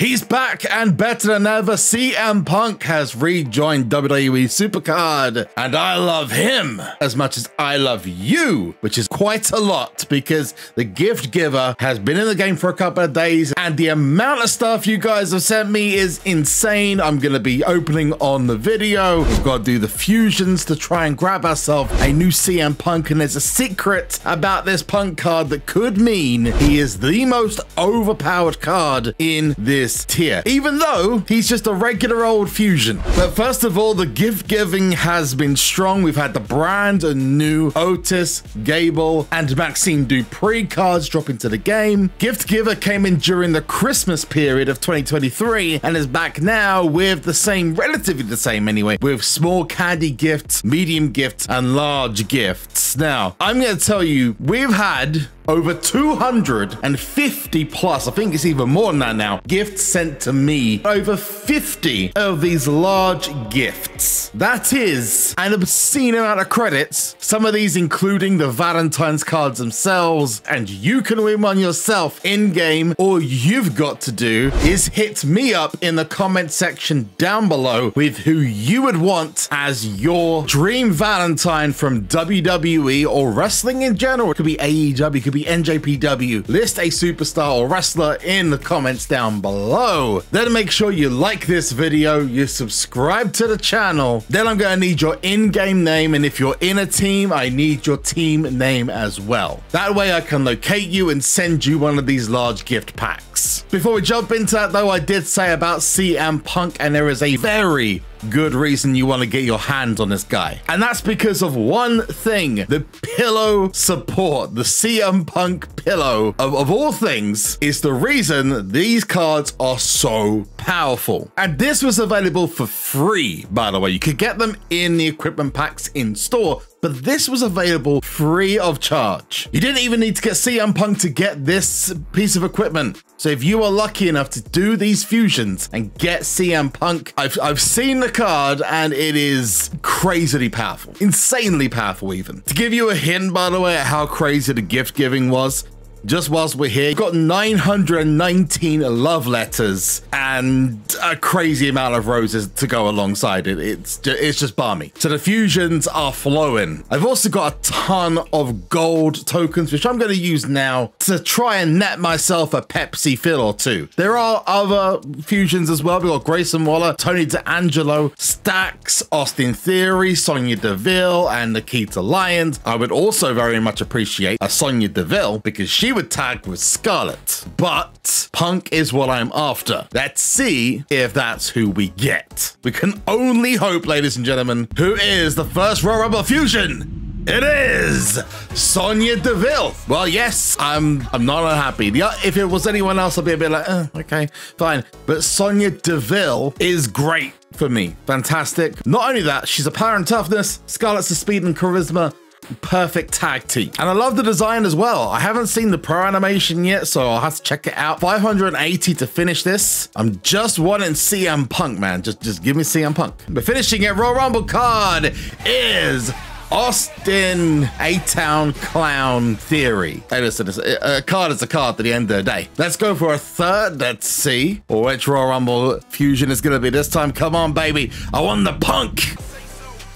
He's back and better than ever. CM Punk has rejoined WWE Supercard, and I love him as much as I love you, which is quite a lot because the gift giver has been in the game for a couple of days, and the amount of stuff you guys have sent me is insane. I'm going to be opening on the video. We've got to do the fusions to try and grab ourselves a new CM Punk, and there's a secret about this Punk card that could mean he is the most overpowered card in this this tier, even though he's just a regular old fusion. But first of all, the gift giving has been strong. We've had the brand new Otis, Gable, and Maxxine Dupri cards drop into the game. Gift Giver came in during the Christmas period of 2023 and is back now with the same, relatively the same anyway, with small candy gifts, medium gifts, and large gifts. Now, I'm going to tell you, we've had over 250 plus, I think it's even more than that now, gifts sent to me. Over 50 of these large gifts. That is an obscene amount of credits, some of these including the Valentine's cards themselves, and you can win one yourself in-game. All you've got to do is hit me up in the comment section down below with who you would want as your dream Valentine from WWE or wrestling in general. It could be AEW, could be NJPW. List a superstar or wrestler in the comments down below. Then make sure you like this video, you subscribe to the channel. Then I'm going to need your in-game name. And if you're in a team, I need your team name as well. That way I can locate you and send you one of these large gift packs. Before we jump into that though, I did say about CM Punk and there is a very good reason you want to get your hands on this guy. And that's because of one thing, the pillow support, the CM Punk pillow of, of all things is the reason these cards are so powerful. And this was available for free, by the way. You could get them in the equipment packs in store, but this was available free of charge. You didn't even need to get CM Punk to get this piece of equipment. So if you are lucky enough to do these fusions and get CM Punk, I've, I've seen the card and it is crazily powerful, insanely powerful even. To give you a hint, by the way, at how crazy the gift giving was, just whilst we're here, got 919 love letters and a crazy amount of roses to go alongside it. It's just, it's just balmy. So the fusions are flowing. I've also got a ton of gold tokens, which I'm going to use now to try and net myself a Pepsi Phil or two. There are other fusions as well. We've got Grayson Waller, Tony D'Angelo, Stacks, Austin Theory, Sonya Deville, and Nikita Lyons. I would also very much appreciate a Sonya Deville because she would tag with Scarlett, but Punk is what I'm after. Let's see if that's who we get. We can only hope, ladies and gentlemen, who is the first Royal Rumble fusion? It is Sonya Deville. Well, yes, I'm I'm not unhappy. The, if it was anyone else, I'd be a bit like, eh, okay, fine. But Sonya Deville is great for me. Fantastic. Not only that, she's a power and toughness, Scarlett's a speed and charisma, perfect tag team. And I love the design as well. I haven't seen the pro animation yet, so I'll have to check it out. 580 to finish this. I'm just wanting CM Punk, man. Just, just give me CM Punk. But finishing it, Royal Rumble card is Austin A-Town Clown Theory. Hey, listen, uh, a card is a card at the end of the day. Let's go for a third. Let's see which Royal Rumble fusion is going to be this time. Come on, baby. I want the punk.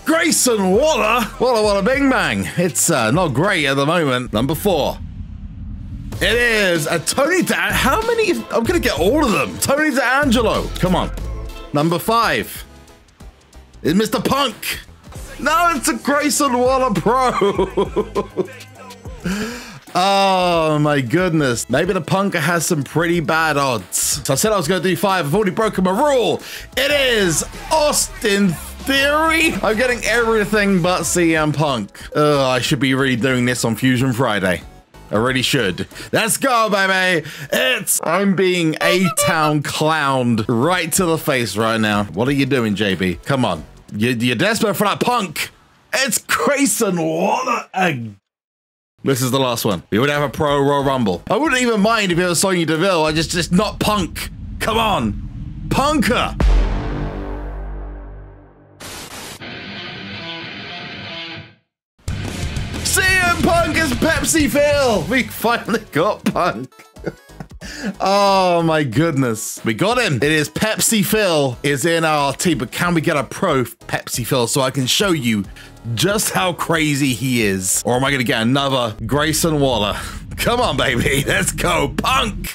Grayson Waller. Walla Walla Bing Bang. It's uh, not great at the moment. Number four. It is a Tony Da. How many? I'm to get all of them. Tony D'Angelo. Come on. Number five. Is Mr. Punk. No, it's a Grayson Waller Pro. Oh my goodness. Maybe the Punker has some pretty bad odds. So I said I was going to do five. I've already broken my rule. It is Austin theory, I'm getting everything but CM Punk. Ugh, I should be redoing this on Fusion Friday. I really should. Let's go, baby. It's I'm being A-Town clowned right to the face right now. What are you doing, JB? Come on. You, you're desperate for that punk. It's Grayson Waller again. This is the last one. We would have a pro Royal Rumble. I wouldn't even mind if it was Sonya Deville. I just, just not punk. Come on. Punker. Is Pepsi Phil. We finally got Punk. Oh my goodness. We got him. It is Pepsi Phil is in our team, but can we get a pro Pepsi Phil so I can show you just how crazy he is? Or am I going to get another Grayson Waller? Come on, baby. Let's go. Punk.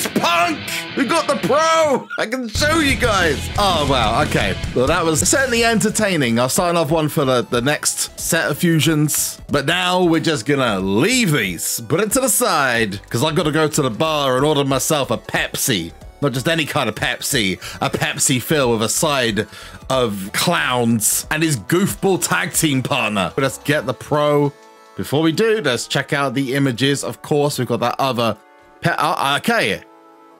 It's Punk! We got the pro! I can show you guys! Oh, wow, okay. Well, that was certainly entertaining. I'll sign off one for the, the next set of fusions. But now we're just gonna leave these, put it to the side, because I've got to go to the bar and order myself a Pepsi. Not just any kind of Pepsi, a Pepsi Phil with a side of clowns and his goofball tag team partner. But let's get the pro. Before we do, let's check out the images. Of course, we've got that other uh, okay,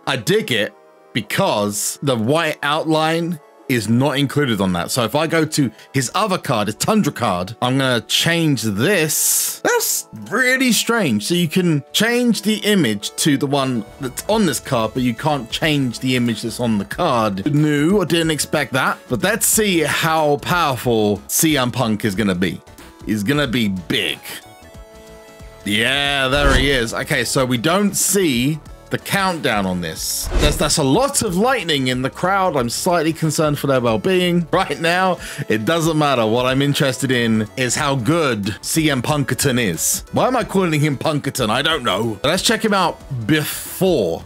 I dig it because the white outline is not included on that. So if I go to his other card, his Tundra card, I'm going to change this. That's really strange. So you can change the image to the one that's on this card, but you can't change the image that's on the card. New, I didn't expect that. But let's see how powerful CM Punk is going to be. He's going to be big. Yeah, there he is. Okay, so we don't see the countdown on this. There's, that's a lot of lightning in the crowd. I'm slightly concerned for their well-being. Right now, it doesn't matter. What I'm interested in is how good CM Punkerton is. Why am I calling him Punkerton? I don't know. Let's check him out before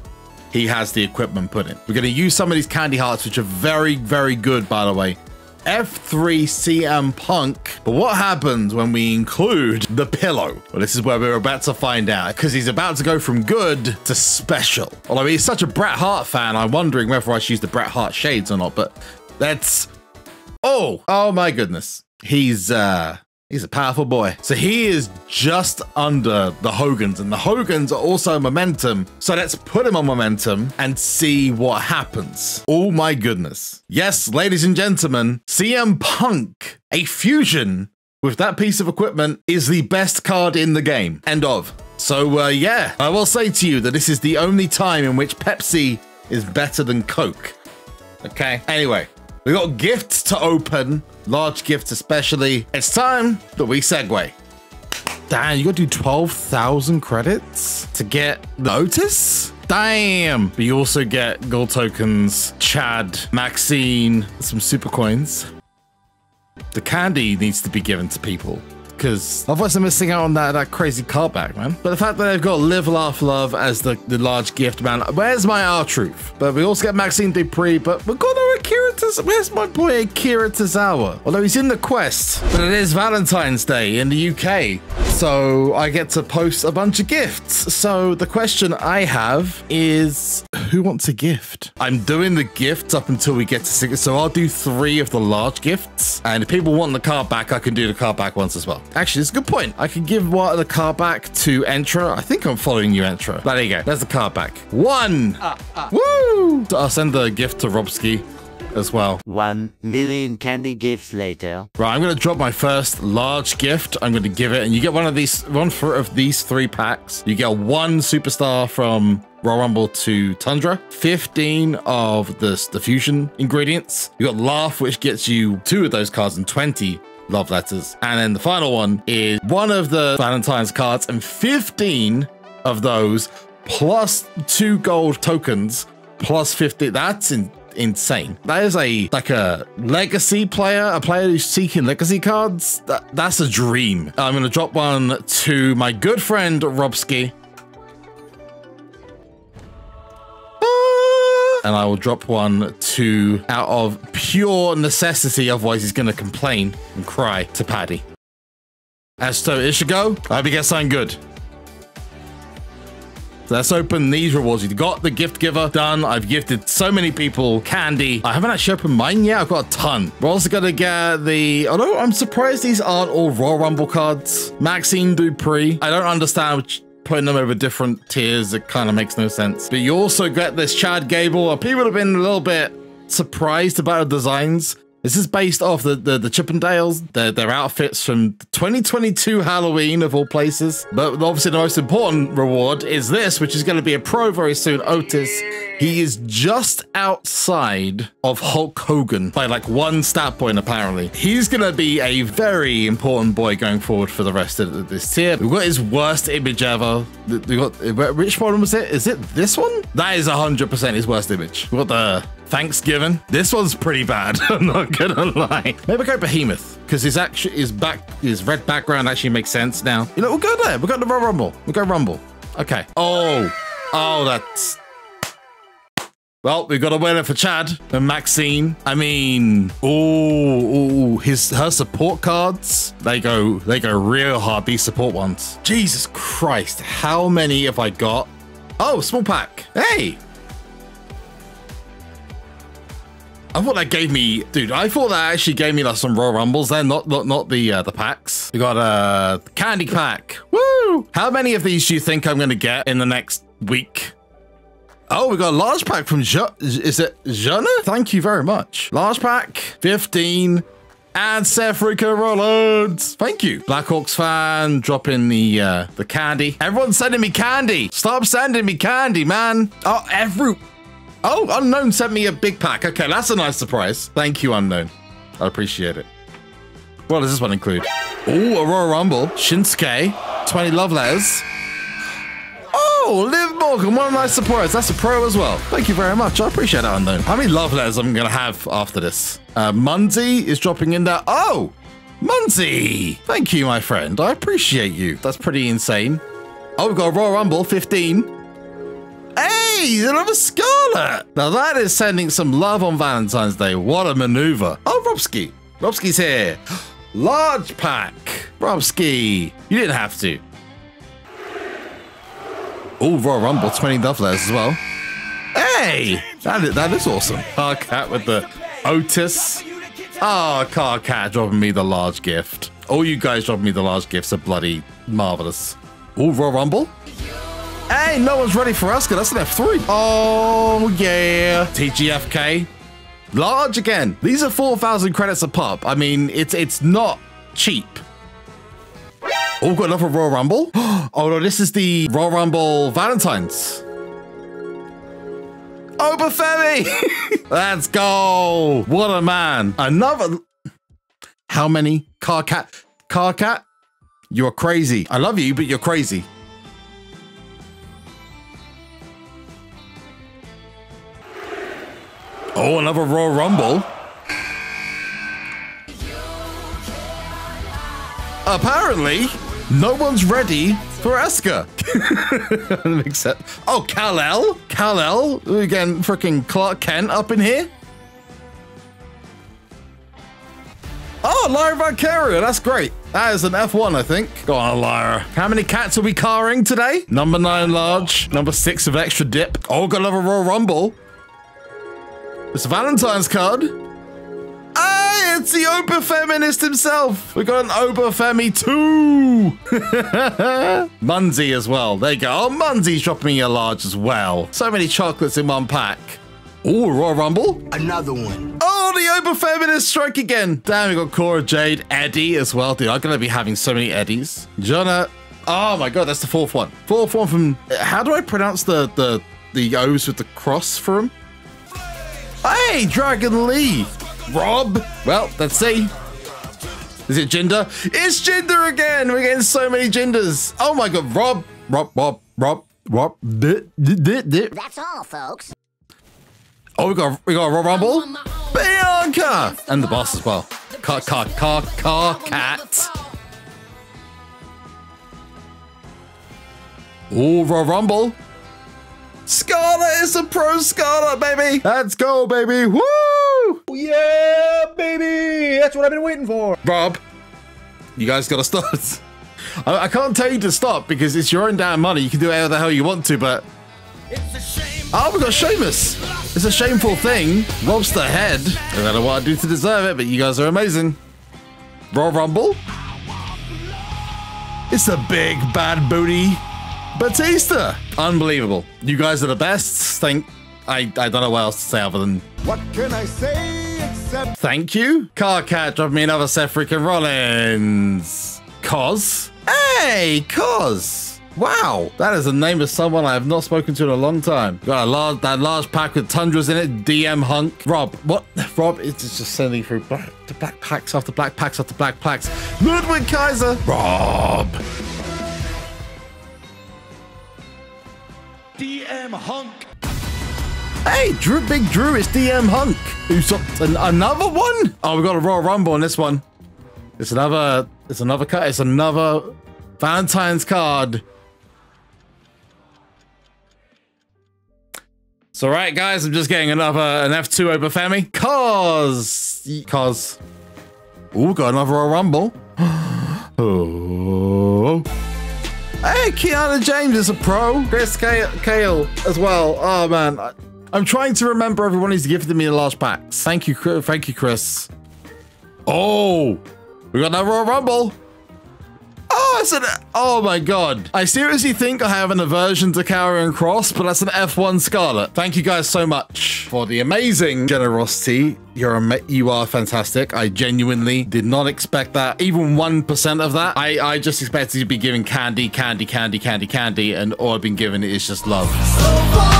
he has the equipment put in. We're going to use some of these candy hearts, which are very, very good, by the way. F3 CM Punk. But what happens when we include the pillow? Well, this is where we're about to find out because he's about to go from good to special. Although he's such a Bret Hart fan, I'm wondering whether I should use the Bret Hart shades or not, but that's... Oh, oh my goodness. He's, uh, He's a powerful boy. So he is just under the Hogans, and the Hogans are also momentum. So let's put him on momentum and see what happens. Oh my goodness. Yes, ladies and gentlemen, CM Punk, a fusion with that piece of equipment is the best card in the game. End of. So uh, yeah, I will say to you that this is the only time in which Pepsi is better than Coke. Okay. Anyway, we got gifts to open, large gifts especially. It's time that we segue. Damn, you gotta do 12,000 credits to get notice? Damn! But you also get gold tokens, Chad, Maxxine, some super coins. The candy needs to be given to people because otherwise they're missing out on that, that crazy card back, man. But the fact that they've got Live, Laugh, Love as the, the large gift, man, where's my R-Truth? But we also get Maxxine Dupri, but we've got Tozawa. Where's my boy Akira Tozawa? Although he's in the quest, but it is Valentine's Day in the UK. So I get to post a bunch of gifts. So the question I have is who wants a gift? I'm doing the gifts up until we get to six. So I'll do three of the large gifts. And if people want the car back, I can do the car back once as well. Actually, it's a good point. I can give one of the car back to Entra. I think I'm following you, Entra. There you go. There's the car back. One. Uh, uh. Woo! I'll send the gift to Robski as well. One million candy gifts later. Right, I'm going to drop my first large gift. I'm going to give it, and you get one of these, one for, of these three packs. You get one superstar from Royal Rumble to Tundra, 15 of the, the fusion ingredients. You got Laugh, which gets you two of those cards and 20 love letters. And then the final one is one of the Valentine's cards and 15 of those plus two gold tokens plus 50. That's in, insane. That is a like a legacy player, a player who's seeking legacy cards. That, that's a dream. I'm to drop one to my good friend Robski ah! and I will drop one to out of pure necessity, otherwise he's to complain and cry to Paddy. As so it should go, I hope you get something good. So let's open these rewards. You've got the gift giver done. I've gifted so many people candy. I haven't actually opened mine yet. I've got a ton. We're also going to get the... Although I'm surprised these aren't all Royal Rumble cards. Maxxine Dupri. I don't understand which putting them over different tiers, it kind of makes no sense. But you also get this Chad Gable. People have been a little bit surprised about the designs. This is based off the, the, the Chippendales, their, their outfits from 2022 Halloween of all places. But obviously the most important reward is this, which is going to be a pro very soon, Otis. He is just outside of Hulk Hogan by like one stat point, apparently. He's going to be a very important boy going forward for the rest of this tier. We've got his worst image ever. We got, which one was it? Is it this one? That is 100% his worst image. We've got the Thanksgiving. This one's pretty bad. I'm not gonna lie. Maybe go Behemoth because his actually his back his red background actually makes sense now. You know, we'll go there. We'll go to Royal Rumble. We'll go Rumble. Okay. Oh, oh, that's. Well, we've got a winner for Chad and Maxxine. I mean, oh, his her support cards. They go, they go real hard. These support ones. Jesus Christ, how many have I got? Oh, small pack. Hey, I thought that gave me, dude. I thought that actually gave me like some Royal Rumbles there, not not not the uh, the packs. We got a candy pack. Woo! How many of these do you think I'm gonna get in the next week? Oh, we got a large pack from jo is it Jana? Thank you very much. Large pack, 15. And Seth Rollins. Thank you. Blackhawks fan dropping the uh, the candy. Everyone's sending me candy. Stop sending me candy, man. Oh, every Oh, Unknown sent me a big pack. Okay, that's a nice surprise. Thank you, Unknown. I appreciate it. What does this one include? Oh, Aurora Rumble, Shinsuke, 20 love letters. Oh, Liv Morgan, what a nice surprise. That's a pro as well. Thank you very much. I appreciate that, Unknown. How many love letters I'm going to have after this? Uh, Munzy is dropping in there. Oh, Munzy. Thank you, my friend. I appreciate you. That's pretty insane. Oh, we've got Royal Rumble, 15. Hey, another Scarlett! Now that is sending some love on Valentine's Day. What a maneuver. Oh, Robski. Robski's here. Large pack. Robski. You didn't have to. Oh, Royal Rumble, 20 love letters as well. Hey, that is, that is awesome. Car Cat with the Otis. Oh, Car Cat dropping me the large gift. All you guys dropping me the large gifts are bloody marvelous. Oh, Royal Rumble. Hey, no one's ready for Asuka. That's an F3. Oh, yeah. TGFK. Large again. These are 4,000 credits a pop. I mean, it's it's not cheap. Oh, got another Royal Rumble. Oh, no, this is the Royal Rumble Valentine's. Oba Femi. Let's go. What a man. Another. How many? Car Cat. Car Cat. You're crazy. I love you, but you're crazy. Oh, another Royal Rumble. Apparently, no one's ready for Asuka. Except, oh, Kal-El. Kal-El. Again, freaking Clark Kent up in here. Oh, Lyra Valkyria. That's great. That is an F1, I think. Go on, Lyra. How many cats are we carring today? Number nine large. Number six of extra dip. Oh, got another Royal Rumble. It's a Valentine's card. Ah, it's the Opa Feminist himself. We got an Oba Femi too. Munzy as well. There you go. Oh, Munzy's dropping me a large as well. So many chocolates in one pack. Oh, Royal Rumble. Another one. Oh, the Opa Feminist strike again. Damn, we got Cora Jade, Eddie as well. Dude, I'm going to be having so many Eddies. Jonah. Oh my God, that's the fourth one. Fourth one from, how do I pronounce the, the, the O's with the cross for him? Hey, Dragon Lee! Rob! Well, let's see. Is it Jinder? It's Jinder again! We're getting so many Jinders. Oh my god, Rob! Rob, Rob, Rob, Rob. That's all, folks. Oh, we got we got a Rob Rumble. Bianca! And the boss as well. Car, car, car, car, cat. Oh, Royal Rumble. Scarlett is a pro Scarlett, baby. Let's go, baby. Woo! Yeah, baby. That's what I've been waiting for. Rob, you guys got to start. I, I, can't tell you to stop because it's your own damn money. You can do whatever the hell you want to, but... Oh, we got Sheamus. It's a shameful thing. Rob's the head. I don't know what I do to deserve it, but you guys are amazing. Royal Rumble. It's a big bad booty Batista! Unbelievable. You guys are the best. Thank. I, I don't know what else to say other than. What can I say? Seth. Thank you. Car Cat dropped me another Seth freaking Rollins. Cos. Hey, Cos. Wow, that is the name of someone I have not spoken to in a long time. Got a large, that large pack with tundras in it. DM Hunk. Rob, what? Rob is just sending through black, the black packs after black packs after black packs. Ludwig Kaiser. Rob. DM Hunk. Hey, Drew, Big Drew, it's DM Hunk. Who's up? An, another one? Oh, we got a Royal Rumble on this one. It's another. It's another cut. It's another Valentine's card. All right, guys. I'm just getting another an F2 over Femi. Cause, cause. Ooh, got another Royal Rumble. oh. Hey, Kiana James is a pro. Chris Kale, Kale as well. Oh man, I, I'm trying to remember everyone who's gifted me the last packs. Thank you, Chris- thank you, Chris. Oh, we got another Royal Rumble. Oh, it's an. Oh my god. I seriously think I have an aversion to Karrion Kross, but that's an F1 Scarlett. Thank you guys so much for the amazing generosity. You're you are fantastic. I genuinely did not expect that. Even 1% of that. I, I just expected to be given candy, candy, candy, candy, candy, and all I've been given is just love. So